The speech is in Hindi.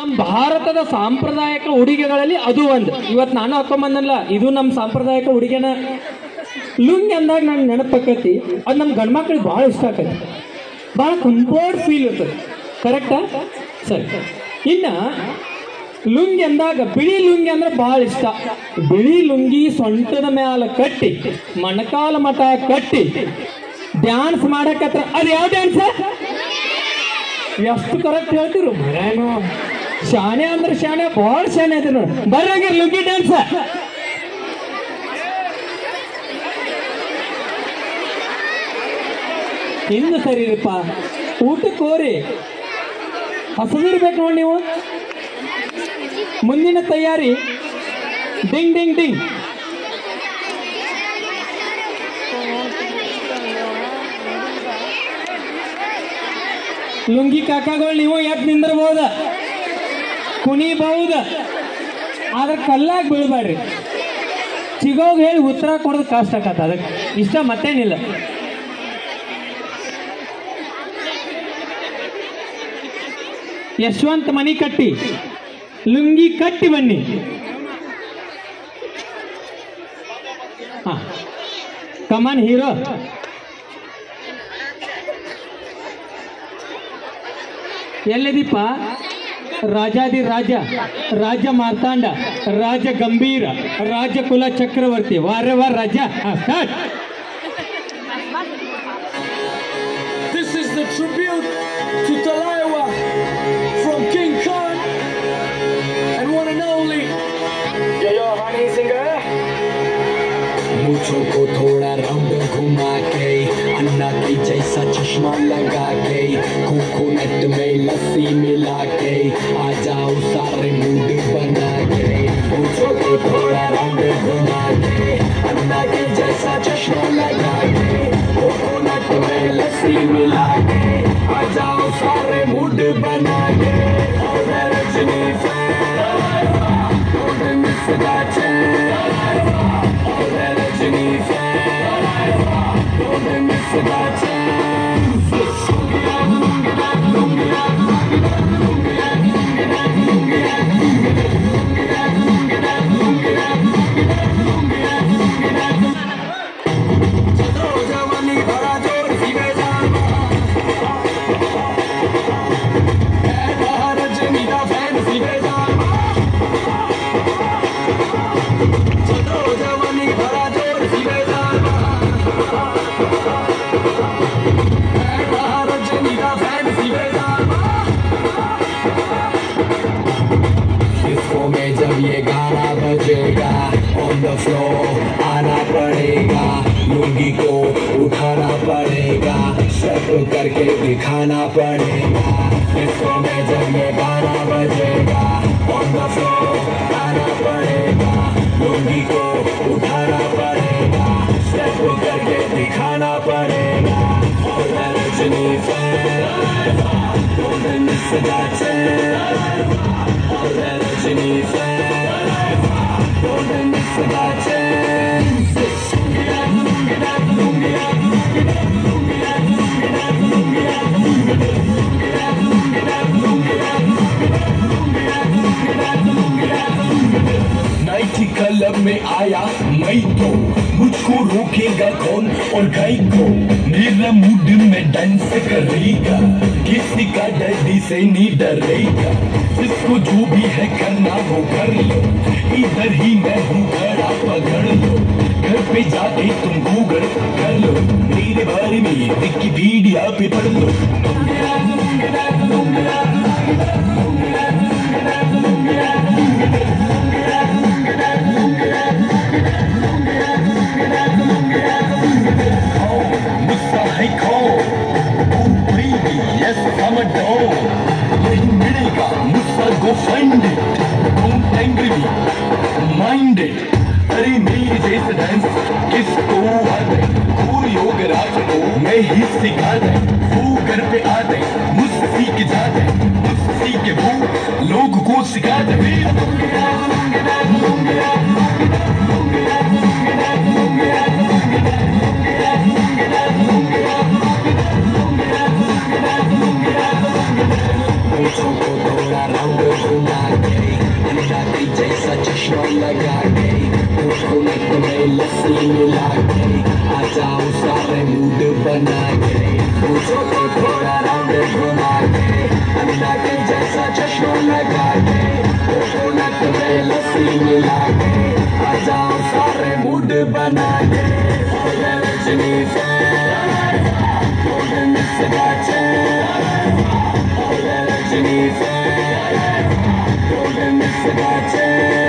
ನಮ್ಮ ಭಾರತದ ಸಾಂಪ್ರದಾಯಿಕ ಉಡುಗೆಗಳಲ್ಲಿ ಅದು ಒಂದು. ಇವತ್ತು ನಾನು ಹಾಕೊಂಬಂದಲ್ಲ ಇದು ನಮ್ಮ ಸಾಂಪ್ರದಾಯಿಕ ಉಡುಗೆನ. ಲುಂಗಿ ಅಂದಾಗ ನಂಗೆ ನೆನಪಾಕೈತಿ ಅದು ನಮ್ಮ ಗಂಡ್ಮಕ್ಳಿಗೆ ಭಾಳ ಇಷ್ಟ ಆಗತ್ತೆ ಭಾಳ ಕಂಫರ್ಟ್ ಫೀಲ್ ಇರ್ತದೆ. ಕರೆಕ್ಟಾ ಸರಿ. ಇನ್ನ, ಲುಂಗಿ ಅಂದಾಗ, ಬಿಳಿ ಲುಂಗಿ ಅಂದ್ರೆ ಭಾಳ ಇಷ್ಟ. ಬಿಳಿ ಲುಂಗಿ ಸೊಂಟದ ಮ್ಯಾಲ ಕಟ್ಟಿ, ಮಣಕಾಲ ಮಠ ಕಟ್ಟಿ ಡ್ಯಾನ್ಸ್ ಮಾಡಕತ್ರ. ಅದು ಯಾವ ಡ್ಯಾನ್ಸ್ ಎಷ್ಟು ಕರೆಕ್ಟ್ ಹೇಳ್ತಿರು? ಮರ್ಯಾನು. ಶಾಣೆ ಅಂದ್ರೆ ಶಾನೆ, ಬಹಳ ಶಾಣೆ ಐತಿ ನೋಡಿ. ಬರಂಗಿ ಲುಂಗಿ ಡ್ಯಾನ್ಸ್ ಇನ್ನು ಸರಿರಿಪ್ಪ ಊಟಕ್ಕೆ ಕೋರಿ ಹಸದಿರ್ಬೇಕು ನೋಡಿ ನೀವು. ಮುಂದಿನ ತಯಾರಿ. Ding ding ding. ಲುಂಗಿ ಕಾಕಾಗಳು, ನೀವು ಯಾಕೆ ನಿಂದಿರ್ಬೋದ? ಕುಣಿಬಹುದು. ಆದ್ರೆ ಕಲ್ಲಾಗಿ ಬೀಳ್ಬೇಡ್ರಿ. ಸಿಗೋಗ ಹೇಳಿ ಉತ್ತರ ಕೊಡೋದು ಕಷ್ಟ ಆಗತ್ತ ಅದಕ್ಕೆ ಇಷ್ಟ ಮತ್ತೇನಿಲ್ಲ. ಯಶವಂತ ಮನಿ ಕಟ್ಟಿ. ಲುಂಗಿ ಕಟ್ಟಿ ಬನ್ನಿ. ಕಮನ್ ಹೀರೋ ಎಲ್ಲಿದೀಪ ರಾಜಾದಿ ರಾಜ ರಾಜ ಮಾರ್ತಾಂಡ ರಾಜ ಗಂಭೀರ ರಾಜ ಕುಲ ಚಕ್ರವರ್ತಿ ವಾರ ವಾರ ರಾಜ ಹಾ, लस्सी मिला के, आ जाओ सारे मूड बना के। पूछो तो थोड़ा रंग बना के अन्ना के जैसा चश्मा लगा के, कोकोनट में लस्सी मिला के, आ जाओ सारे मूड बना लुंगी को उठाना पड़ेगा। स्टेप करके दिखाना पड़ेगा। डिस्को में जब ये गाना बजेगा। ऑन द फ्लोर आना पड़ेगा। लुंगी को उठाना पड़ेगा। स्टेप करके दिखाना पड़ेगा। रजनी रजनी क्लब में आया मैं तो मुझको रोकेगा कौन और गाय को? मेरा मूड में डांस करेगा। किसी का डैडी से नहीं डरेगा। जिसको जो भी है करना वो कर लो। इधर ही मैं हूँ खड़ा पकड़ लो। घर पे जाके तुम गूगल कर लो। विकिपीडिया पे पढ़ लो है Oh go find it Don't angry me, mind it अरे नीली जैसे डांस किसको आते खूर योग राज को मैं ही सिखा दे। वो घर पे आते मुझसे सीख जाते मुझसे सीख के वो लोग को सिखा दे। अंडा चश्मा लगा के कोकोनट में लस्सी मिला के आ सारे मूड बना के पूछो तो थोड़ा राउंड घुमा के अंडा के जैसा चश्मा लगा के कोकोनट में लस्सी मिला के आ सारे मूड बना के ओए रजनी से Golden Sedache Oye Rajini imagine.